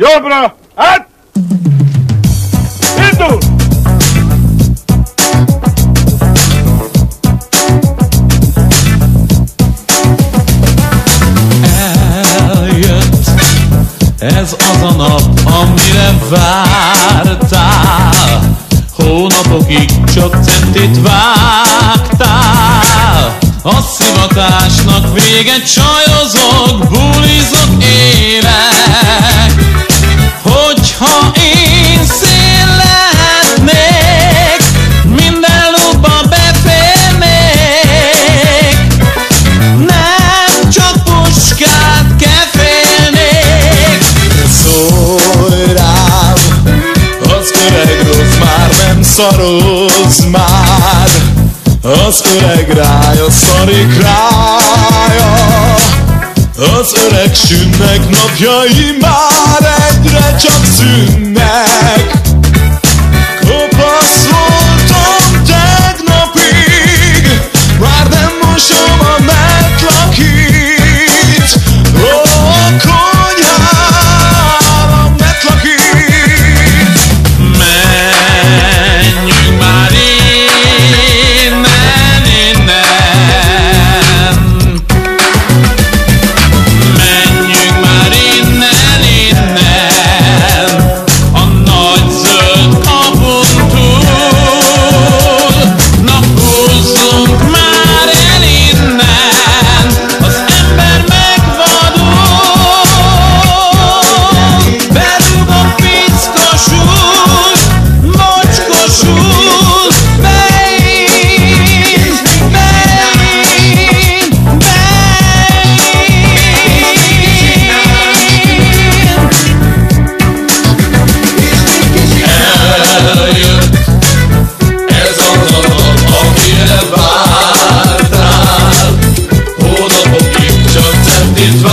Jobbra! Hát! Indul! Ez az a nap, amire vártál Hónapokig csak centit vágtál A szivatásnak véget csajozok, bulizok, már nem szaroz már Az öreg rája szarik rája. Az öreg sünnek napjai már egyre csak szűnnek is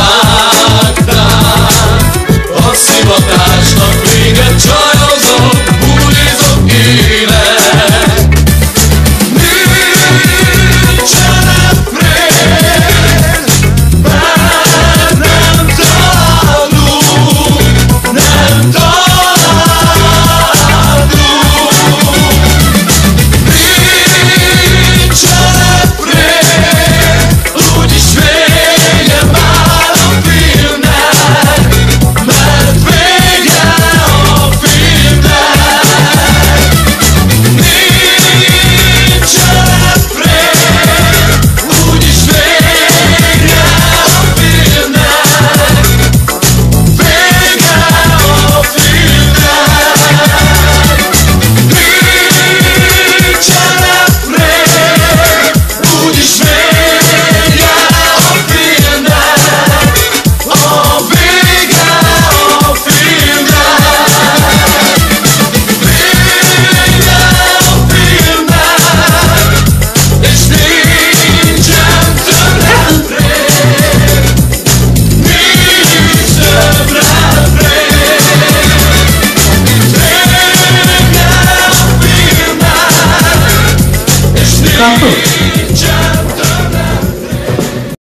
food.